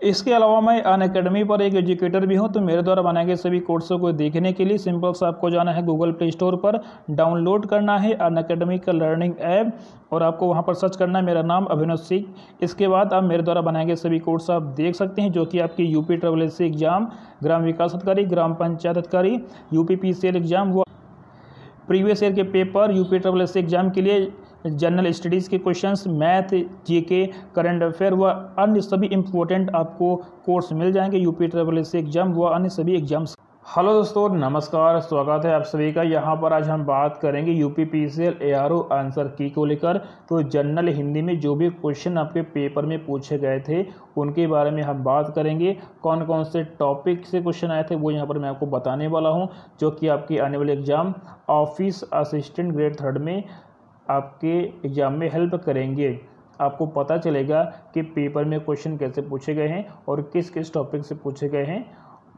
इसके अलावा मैं अन अकेडमी पर एक एजुकेटर भी हूँ तो मेरे द्वारा बनाए गए सभी कोर्सों को देखने के लिए सिंपल सा आपको जाना है गूगल प्ले स्टोर पर डाउनलोड करना है अन अकेडमी का लर्निंग ऐप और आपको वहाँ पर सर्च करना है। मेरा नाम अभिनव सिंह। इसके बाद आप मेरे द्वारा बनाए गए सभी कोर्स आप देख सकते हैं, जो कि आपकी यूपी ट्रेवल एग्ज़ाम ग्राम विकास अधिकारी, ग्राम पंचायत अधिकारी यूपी पी एग्ज़ाम वो प्रीवियस ईयर के paper UP triple S exam के लिए जनरल स्टडीज़ के questions math GK current affair व अन्य सभी इंपॉर्टेंट आपको कोर्स मिल जाएँगे यूपी ट्रिपल एस एग्ज़ाम व अन्य सभी एग्ज़ाम्स हेलो दोस्तों, नमस्कार, स्वागत है आप सभी का। यहाँ पर आज हम बात करेंगे U P P C L A R O answer की को लेकर। तो जनरल हिंदी में जो भी क्वेश्चन आपके पेपर में पूछे गए थे, उनके बारे में हम बात करेंगे। कौन कौन से टॉपिक से क्वेश्चन आए थे, वो यहाँ पर मैं आपको बताने वाला हूँ, जो कि आपकी आने वाले exam office assistant grade third में आपके एग्ज़ाम में हेल्प करेंगे। आपको पता चलेगा कि पेपर में क्वेश्चन कैसे पूछे गए हैं और किस किस टॉपिक से पूछे गए हैं।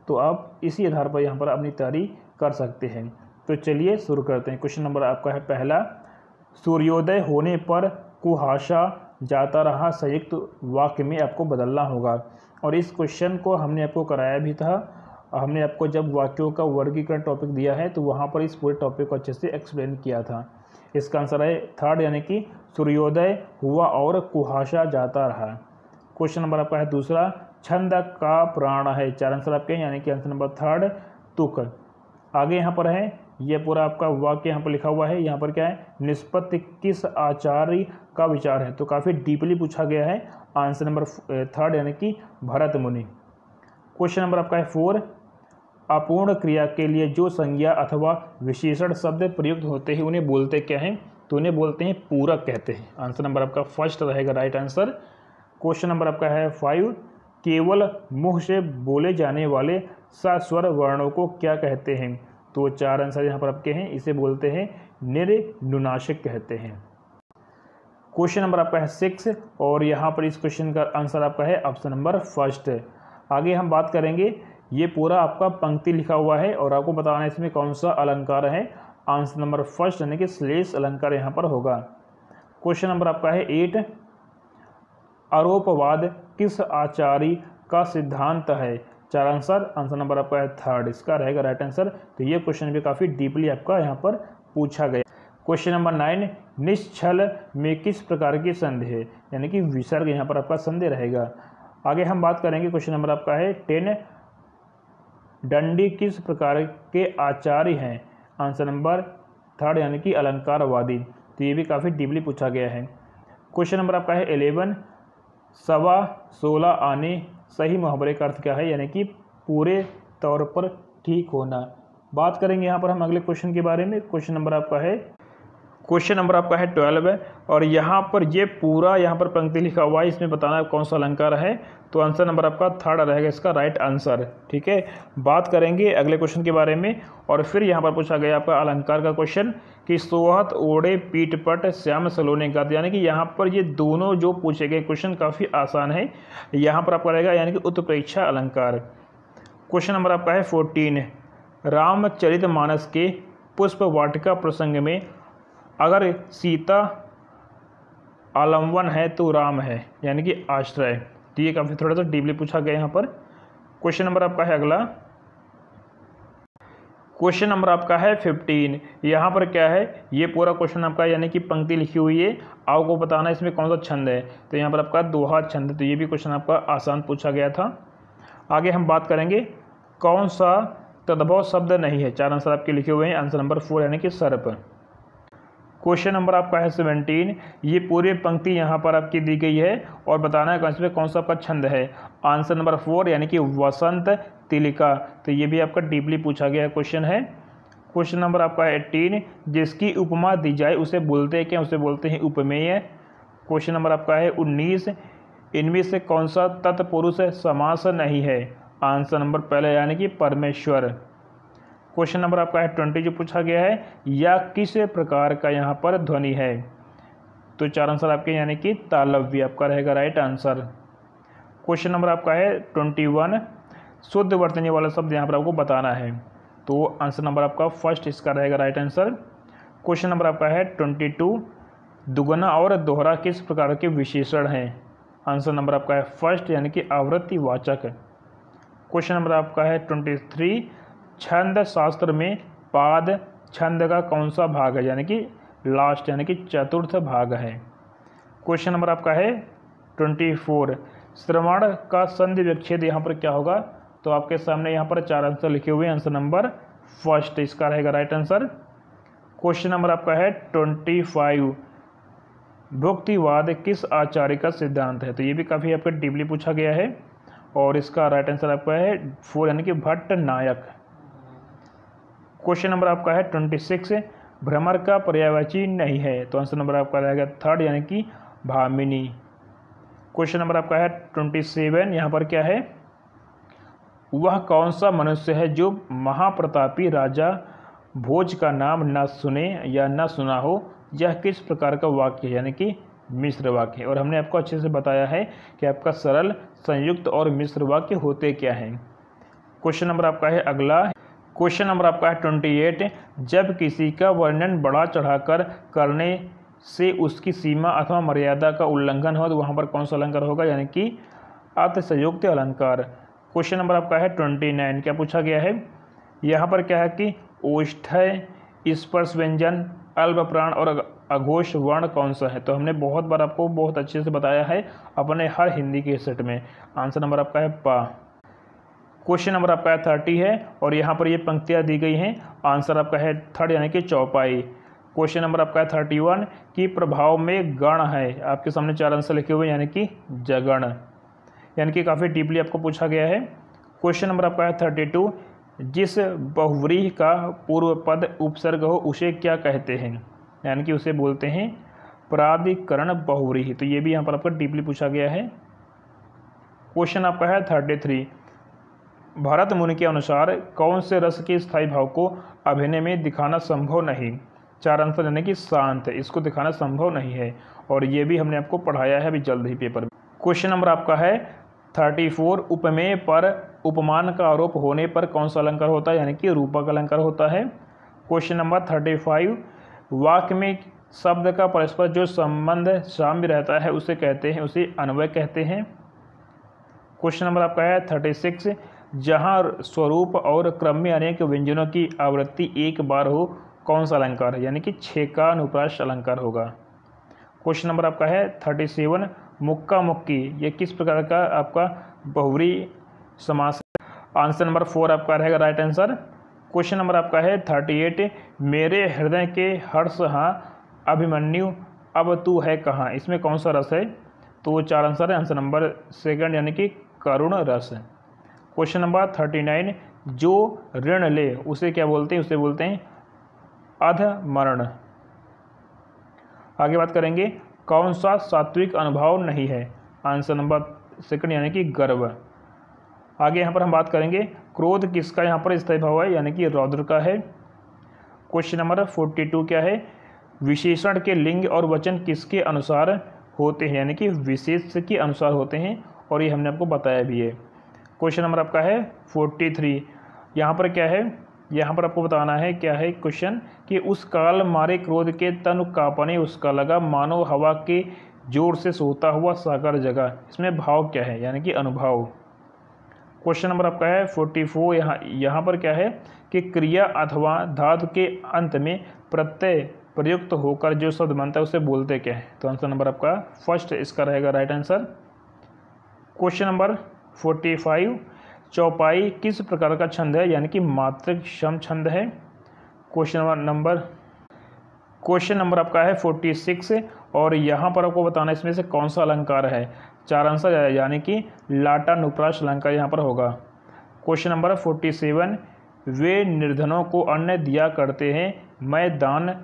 तो आप इसी आधार पर यहाँ पर अपनी तैयारी कर सकते हैं। तो चलिए शुरू करते हैं। क्वेश्चन नंबर आपका है पहला। सूर्योदय होने पर कुहासा जाता रहा, संयुक्त वाक्य में आपको बदलना होगा। और इस क्वेश्चन को हमने आपको कराया भी था। हमने आपको जब वाक्यों का वर्गीकरण टॉपिक दिया है तो वहाँ पर इस पूरे टॉपिक को अच्छे से एक्सप्लेन किया था। इसका आंसर है थर्ड यानी कि सूर्योदय हुआ और कुहासा जाता रहा। क्वेश्चन नंबर आपका है दूसरा, छंद का प्राण है। चार आंसर आपके यानी कि आंसर नंबर थर्ड तुक। आगे यहाँ पर है, ये पूरा आपका वाक्य यहाँ पर लिखा हुआ है। यहाँ पर क्या है, निष्पत्ति किस आचार्य का विचार है? तो काफ़ी डीपली पूछा गया है आंसर नंबर थर्ड यानी कि भरत मुनि क्वेश्चन नंबर आपका है फोर अपूर्ण क्रिया के लिए जो संज्ञा अथवा विशेषण शब्द प्रयुक्त होते हैं, उन्हें बोलते क्या हैं? तो उन्हें बोलते हैं पूरक कहते हैं। आंसर नंबर आपका फ़र्स्ट रहेगा राइट आंसर क्वेश्चन नंबर आपका है फाइव केवल मुँह से बोले जाने वाले सस्वर वर्णों को क्या कहते हैं? तो चार आंसर यहाँ पर आपके हैं, इसे बोलते हैं निर्नुनाशिक कहते हैं। क्वेश्चन नंबर आपका है सिक्स और यहाँ पर इस क्वेश्चन का आंसर आपका है ऑप्शन नंबर फ़र्स्ट आगे हम बात करेंगे ये पूरा आपका पंक्ति लिखा हुआ है और आपको बताना है इसमें कौन सा अलंकार है। आंसर नंबर फ़र्स्ट यानी कि श्लेष अलंकार यहाँ पर होगा। क्वेश्चन नंबर आपका है एट आरोपवाद किस आचार्य का सिद्धांत है? चार आंसर आंसर नंबर आपका है थर्ड इसका रहेगा राइट आंसर तो ये क्वेश्चन भी काफ़ी डीपली आपका यहाँ पर पूछा गया। क्वेश्चन नंबर नाइन निश्चल में किस प्रकार की संधि है? यानी कि विसर्ग यहाँ पर आपका संदेह रहेगा। आगे हम बात करेंगे क्वेश्चन नंबर आपका है टेन डंडी किस प्रकार के आचार्य हैं? आंसर नंबर थर्ड, यानी कि अलंकारवादी। तो ये भी काफ़ी डीपली पूछा गया है। क्वेश्चन नंबर आपका है एलेवन सवा सोलह आने सही मुहावरे का अर्थ क्या है? यानी कि पूरे तौर पर ठीक होना। बात करेंगे यहाँ पर हम अगले क्वेश्चन के बारे में। क्वेश्चन नंबर आपका है क्वेश्चन नंबर आपका है ट्वेल्व है, और यहाँ पर ये पूरा यहाँ पर पंक्ति लिखा हुआ है, इसमें बताना है कौन सा अलंकार है तो आंसर नंबर आपका थर्ड रहेगा इसका राइट आंसर ठीक है? बात करेंगे अगले क्वेश्चन के बारे में, और फिर यहाँ पर पूछा गया आपका अलंकार का क्वेश्चन कि सोहत ओढ़े पीठ पट श्याम, सलोने का, यानी कि यहाँ पर ये दोनों जो पूछे गए क्वेश्चन काफ़ी आसान है, यहाँ पर आपका रहेगा यानी कि उत्प्रेक्षा अलंकार। क्वेश्चन नंबर आपका है फोर्टीन रामचरित मानस के पुष्प वाटिका प्रसंग में अगर सीता आलंबन है तो राम है, यानी कि आश्रय। तो ये काफ़ी थोड़ा सा डीपली पूछा गया यहाँ पर। क्वेश्चन नंबर आपका है अगला। क्वेश्चन नंबर आपका है फिफ्टीन। यहाँ पर क्या है? ये पूरा क्वेश्चन आपका यानी कि पंक्ति लिखी हुई है। आपको बताना इसमें कौन सा छंद है? तो यहाँ पर आपका दोहा छंद। तो ये भी क्वेश्चन आपका आसान पूछा गया था। आगे हम बात करेंगे, कौन सा तद्भव शब्द नहीं है? चार आंसर आपके लिखे हुए हैं। आंसर नंबर फोर यानी कि सर्प। क्वेश्चन नंबर आपका है सेवनटीन। ये पूरी पंक्ति यहाँ पर आपकी दी गई है और बताना है से कौन सा आपका छंद है। आंसर नंबर फोर, यानी कि वसंत तिलिका। तो ये भी आपका डीपली पूछा गया क्वेश्चन है। क्वेश्चन नंबर आपका है एट्टीन जिसकी उपमा दी जाए, उसे बोलते हैं क्या? उसे बोलते हैं उपमेय। क्वेश्चन नंबर आपका है उन्नीस। इनमें से कौन सा तत्पुरुष समास नहीं है? आंसर नंबर पहले, यानी कि परमेश्वर। क्वेश्चन नंबर आपका है ट्वेंटी जो पूछा गया है, या किस प्रकार का यहाँ पर ध्वनि है? तो चार आंसर आपके यानी कि तालव्य, आपका रहेगा राइट आंसर क्वेश्चन नंबर आपका है ट्वेंटी वन, शुद्ध वर्तनी वाला शब्द यहाँ पर आपको बताना है। तो आंसर नंबर आपका फ़र्स्ट, इसका रहेगा राइट आंसर क्वेश्चन नंबर आपका है ट्वेंटी टू, दुगना और दोहरा किस प्रकार के विशेषण हैं? आंसर नंबर आपका है फ़र्स्ट, यानी कि आवृत्ति वाचक. क्वेश्चन नंबर आपका है ट्वेंटी थ्री छंद शास्त्र में पाद छंद का कौन सा भाग है? यानी कि लास्ट यानी कि चतुर्थ भाग है। क्वेश्चन नंबर आपका है ट्वेंटी फोर श्रवण का संधि विच्छेद यहाँ पर क्या होगा? तो आपके सामने यहाँ पर चार आंसर लिखे हुए आंसर नंबर फ़र्स्ट इसका रहेगा राइट आंसर क्वेश्चन नंबर आपका है ट्वेंटी फाइव भुक्तिवाद किस आचार्य का सिद्धांत है? तो ये भी काफ़ी आपका डीपली पूछा गया है। और इसका राइट आंसर आपका है फोर यानी कि भट्ट नायक क्वेश्चन नंबर आपका है ट्वेंटी सिक्स। भ्रमर का पर्यायवाची नहीं है तो आंसर नंबर आपका रहेगा थर्ड, यानी कि भामिनी। क्वेश्चन नंबर आपका है ट्वेंटी सेवन। यहाँ पर क्या है? वह कौन सा मनुष्य है जो महाप्रतापी राजा भोज का नाम न सुने या न सुना हो? यह किस प्रकार का वाक्य है? यानी कि मिश्र वाक्य। और हमने आपको अच्छे से बताया है कि आपका सरल, संयुक्त और मिश्र वाक्य होते क्या हैं। क्वेश्चन नंबर आपका है अगला क्वेश्चन नंबर आपका है ट्वेंटी एट जब किसी का वर्णन बढ़ा चढ़ाकर करने से उसकी सीमा अथवा मर्यादा का उल्लंघन हो तो वहाँ पर कौन सा अलंकार होगा? यानी कि अर्थसयुक्त अलंकार। क्वेश्चन नंबर आपका है ट्वेंटी नाइन क्या पूछा गया है? यहाँ पर क्या है कि ओष्ठय स्पर्श व्यंजन, अल्प प्राण और अघोष वर्ण कौन सा है? तो हमने बहुत बार आपको बहुत अच्छे से बताया है अपने हर हिंदी के सेट में। आंसर नंबर आपका है पा। क्वेश्चन नंबर आपका है थर्टी है और यहाँ पर ये पंक्तियाँ दी गई हैं। आंसर आपका है थर्ड यानी कि चौपाई। क्वेश्चन नंबर आपका है थर्टी वन की प्रभाव में गण है। आपके सामने चार आंसर लिखे हुए यानी कि जगण। यानी कि काफ़ी डीपली आपको पूछा गया है। क्वेश्चन नंबर आपका है थर्टी टू जिस बहुव्रीह का पूर्व पद उपसर्ग हो, उसे क्या कहते हैं? यानी कि उसे बोलते हैं प्राधिकरण बहुव्रीह। तो ये भी यहाँ पर आपका डीपली पूछा गया है। क्वेश्चन आपका है थर्टी थ्री भारत मुनि के अनुसार कौन से रस के स्थायी भाव को अभिनय में दिखाना संभव नहीं? चार आंसर यानी कि शांत, इसको दिखाना संभव नहीं है। और ये भी हमने आपको पढ़ाया है अभी जल्द ही पेपर में। क्वेश्चन नंबर आपका है, थर्टी फोर उपमेय पर उपमान का आरोप होने पर कौन सा अलंकार होता है? यानी कि रूपक अलंकार होता है। क्वेश्चन नंबर थर्टी फाइव वाक्य में शब्द का परस्पर जो संबंध साम्य रहता है, उसे कहते हैं, उसे अन्वय कहते हैं। क्वेश्चन नंबर आपका है, थर्टी सिक्स जहाँ स्वरूप और क्रम में अनेक व्यंजनों की आवृत्ति एक बार हो, कौन सा अलंकार? है यानी कि छः का अनुप्राश अलंकार होगा। क्वेश्चन नंबर आपका है थर्टी सेवन, मुक्का मुक्की। ये किस प्रकार का आपका बहुवरी समास आंसर नंबर फोर आपका रहेगा राइट आंसर। क्वेश्चन नंबर आपका है थर्टी एट, मेरे हृदय के हर्ष हाँ अभिमन्यु, अब तू है कहाँ? इसमें कौन सा रस है? तो चार आंसर है। आंसर नंबर सेकंड, यानी कि करुण रस। क्वेश्चन नंबर थर्टी नाइन जो ऋण ले, उसे क्या बोलते हैं? उसे बोलते हैं अधमरण। आगे बात करेंगे, कौन सा सात्विक अनुभव नहीं है? आंसर नंबर सेकंड यानी कि गर्व। आगे यहाँ पर हम बात करेंगे, क्रोध किसका यहाँ पर स्थायी भाव है? यानी कि रौद्र का है। क्वेश्चन नंबर फोर्टी टू क्या है? विशेषण के लिंग और वचन किसके अनुसार होते हैं? यानी कि विशेष के अनुसार होते हैं, और ये हमने आपको बताया भी है। क्वेश्चन नंबर आपका है फोर्टी थ्री। यहाँ पर क्या है? यहाँ पर आपको बताना है, क्या है क्वेश्चन कि उस काल मारे क्रोध के तन कापने उसका लगा, मानो हवा के ज़ोर से सोता हुआ सागर जगह इसमें भाव क्या है? यानी कि अनुभव। क्वेश्चन नंबर आपका है फोर्टी फोर। यहाँ यहाँ पर क्या है कि क्रिया अथवा धातु के अंत में प्रत्यय प्रयुक्त होकर जो शब्द बनता है उसे बोलते क्या है? तो आंसर नंबर आपका फ़र्स्ट, इसका रहेगा right answer. Question number forty five, चौपाई किस प्रकार का छंद है? यानी कि मात्रिक सम छंद है। क्वेश्चन नंबर क्वेश्चन नंबर आपका है फोर्टी सिक्स और यहाँ पर आपको बताना इसमें से कौन सा अलंकार है। चार आंसर यानी कि लाटा नुप्राश अलंकार यहाँ पर होगा। क्वेश्चन नंबर फोर्टी सेवन, वे निर्धनों को अन्न दिया करते हैं। मैं दान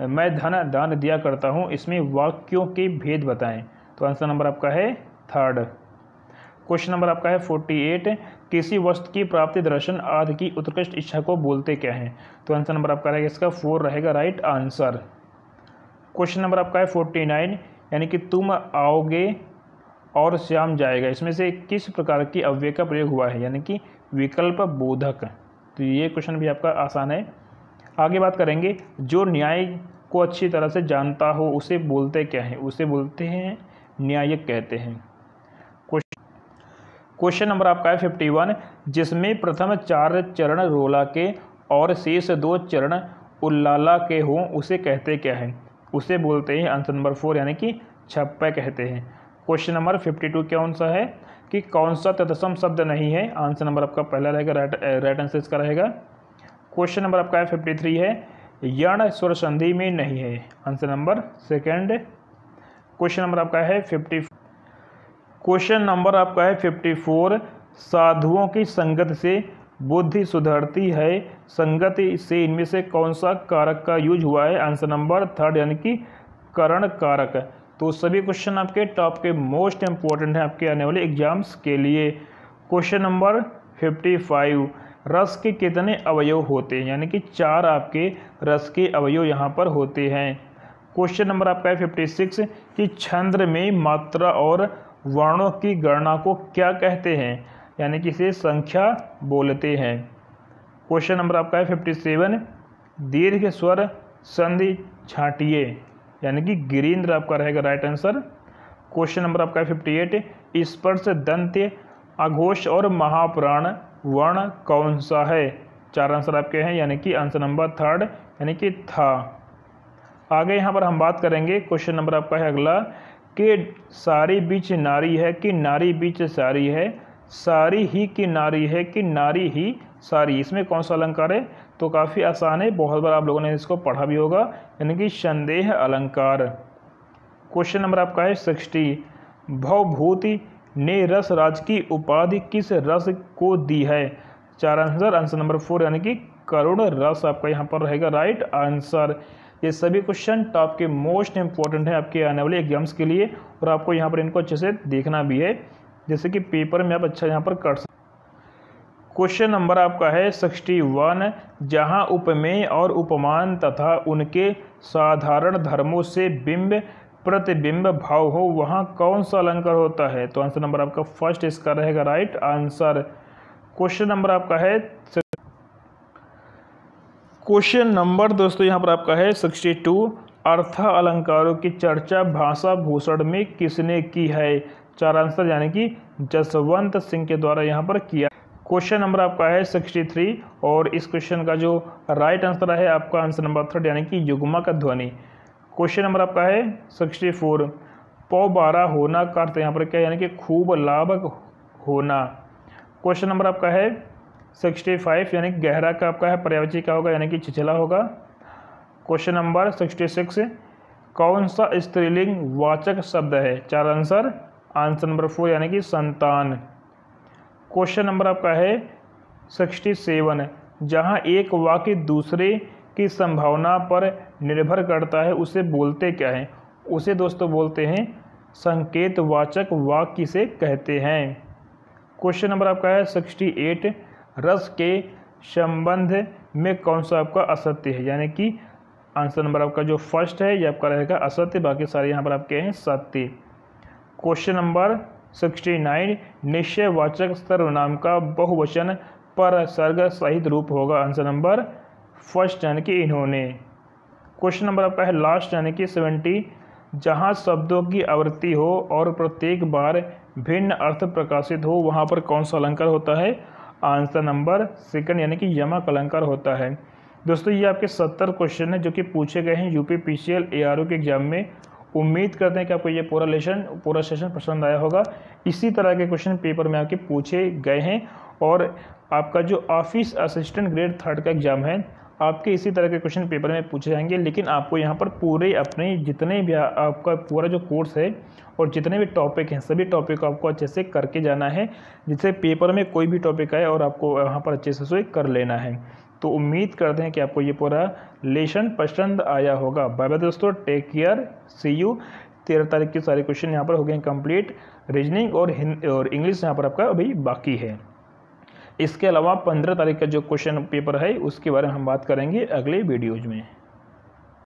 मैं धन दान दिया करता हूँ। इसमें वाक्यों के भेद बताएँ। तो आंसर नंबर आपका है थर्ड क्वेश्चन नंबर आपका है फोर्टी एट। किसी वस्तु की प्राप्ति दर्शन आदि की उत्कृष्ट इच्छा को बोलते क्या हैं? तो आंसर नंबर आपका रहेगा इसका फोर रहेगा, राइट आंसर। क्वेश्चन नंबर आपका है फोर्टी नाइन, यानी कि तुम आओगे और श्याम जाएगा। इसमें से किस प्रकार की अव्यय का प्रयोग हुआ है? यानी कि विकल्प बोधक। तो ये क्वेश्चन भी आपका आसान है। आगे बात करेंगे, जो न्याय को अच्छी तरह से जानता हो, उसे बोलते क्या हैं? उसे बोलते हैं, न्यायिक कहते हैं। क्वेश्चन नंबर आपका है फिफ्टी वन जिसमें प्रथम चार चरण रोला के और शेष दो चरण उल्लाला के हों, उसे कहते क्या है? उसे बोलते हैं आंसर नंबर फोर यानी कि छप्पा कहते हैं। क्वेश्चन नंबर फिफ्टी टू कौन सा है? कि कौन सा तत्सम शब्द नहीं है? आंसर नंबर आपका पहला रहेगा राइट राइट आंसर इसका रहेगा। क्वेश्चन नंबर आपका है फिफ्टी थ्री है, यण स्वर संधि में नहीं है। Answer number second question number आपका है फिफ्टी क्वेश्चन नंबर आपका है फिफ्टी फोर साधुओं की संगत से बुद्धि सुधरती है, संगत से इनमें से कौन सा कारक का यूज़ हुआ है? आंसर नंबर थर्ड यानी कि करण कारक। तो सभी क्वेश्चन आपके टॉप के मोस्ट इंपॉर्टेंट हैं आपके आने वाले एग्ज़ाम्स के लिए। क्वेश्चन नंबर फिफ्टी फाइव रस के कितने अवयव होते हैं? यानी कि चार आपके रस के अवयव यहाँ पर होते हैं। क्वेश्चन नंबर आपका है फिफ्टी सिक्स कि छंद्र में मात्रा और वर्णों की गणना को क्या कहते हैं? यानी कि इसे संख्या बोलते हैं। क्वेश्चन नंबर आपका है फिफ्टी सेवन दीर्घ स्वर, संधि, छाटिए। यानी कि गिरीन्द्र आपका रहेगा राइट आंसर क्वेश्चन नंबर आपका है फिफ्टी एट स्पर्श, दंत्य अघोष और महाप्राण, वर्ण कौन सा है? चार आंसर आपके हैं, यानी कि आंसर नंबर थर्ड यानी कि था। आगे यहाँ पर हम बात करेंगे। क्वेश्चन नंबर आपका है अगला। कि सारी बीच नारी है कि नारी बीच सारी है? सारी ही की नारी है कि नारी ही सारी? इसमें कौन सा अलंकार है? तो काफ़ी आसान है, बहुत बार आप लोगों ने इसको पढ़ा भी होगा। यानी कि संदेह अलंकार। क्वेश्चन नंबर आपका है सिक्सटी भवभूति ने रस राज की उपाधि किस रस को दी है? चार आंसर आंसर नंबर फोर यानी कि करुण रस आपका यहाँ पर रहेगा राइट आंसर ये सभी क्वेश्चन टॉप के मोस्ट इंपॉर्टेंट है आपके आने वाले एग्ज़ाम्स के लिए और आपको यहाँ पर इनको अच्छे से देखना भी है। जैसे कि पेपर में आप अच्छा यहाँ पर कर सकते क्वेश्चन नंबर आपका है सिक्सटी वन जहाँ उपमेय और उपमान तथा उनके साधारण धर्मों से बिंब, प्रतिबिंब भाव हो, वहाँ कौन सा अलंकार होता है? तो आंसर नंबर आपका फ़र्स्ट इसका रहेगा राइट आंसर क्वेश्चन नंबर आपका है क्वेश्चन नंबर दोस्तों यहाँ पर आपका है सिक्सटी टू। अर्थ अलंकारों की चर्चा भाषा भूषण में किसने की है? चार आंसर यानी कि जसवंत सिंह के द्वारा यहाँ पर किया। क्वेश्चन नंबर आपका है सिक्सटी थ्री और इस क्वेश्चन का जो राइट आंसर है आपका आंसर नंबर थर्ड यानी कि युग्मा का ध्वनि। क्वेश्चन नंबर आपका है सिक्सटी फोर। पौ बारह होना का अर्थ यहाँ पर क्या यानी कि खूब लाभक होना। क्वेश्चन नंबर आपका है सिक्सटी फाइव यानी गहरा का आपका है पर्यावची का होगा, यानी कि छिछला होगा। क्वेश्चन नंबर सिक्सटी सिक्स, कौन सा स्त्रीलिंग वाचक शब्द है? चार आंसर आंसर नंबर फोर यानी कि संतान। क्वेश्चन नंबर आपका है सिक्सटी सेवन, जहाँ एक वाक्य दूसरे की संभावना पर निर्भर करता है, उसे बोलते क्या है? उसे दोस्तों बोलते हैं संकेत वाचक वाक्य से कहते हैं। क्वेश्चन नंबर आपका है सिक्सटी एट रस के संबंध में कौन सा आपका असत्य है? यानी कि आंसर नंबर आपका जो फ़र्स्ट है, ये आपका रहेगा असत्य, बाकी सारे यहाँ पर आपके हैं सत्य। क्वेश्चन नंबर सिक्सटी नाइन निश्चयवाचक सर्वनाम का बहुवचन पर सर्ग सहित रूप होगा। आंसर नंबर फ़र्स्ट यानी कि इन्होंने। क्वेश्चन नंबर आपका है लास्ट यानी कि सेवेंटी जहाँ शब्दों की आवृत्ति हो और प्रत्येक बार भिन्न अर्थ प्रकाशित हो, वहाँ पर कौन सा अलंकार होता है? आंसर नंबर सेकंड, यानी कि यमा अलंकार होता है। दोस्तों, ये आपके सत्तर क्वेश्चन है जो कि पूछे गए हैं यूपी पी सी के एग्ज़ाम में। उम्मीद करते हैं कि आपको ये पूरा लेसन पूरा सेशन पसंद आया होगा। इसी तरह के क्वेश्चन पेपर में आपके पूछे गए हैं और आपका जो ऑफ़िस असिस्टेंट ग्रेड थर्ड का एग्ज़ाम है आपके इसी तरह के क्वेश्चन पेपर में पूछे जाएँगे, लेकिन आपको यहाँ पर पूरे अपने जितने भी आपका पूरा जो कोर्स है और जितने भी टॉपिक हैं, सभी टॉपिक को आपको अच्छे से करके जाना है, जिससे पेपर में कोई भी टॉपिक आए और आपको यहाँ पर अच्छे से उसे कर लेना है। तो उम्मीद करते हैं कि आपको ये पूरा लेसन पसंद आया होगा। बाय बाय दोस्तों टेक केयर सी यू तेरह तारीख के सारे क्वेश्चन यहाँ पर हो गए कंप्लीट रीजनिंग और और इंग्लिश यहाँ पर आपका अभी बाकी है। इसके अलावा पंद्रह तारीख का जो क्वेश्चन पेपर है, उसके बारे में हम बात करेंगे अगले वीडियोज़ में।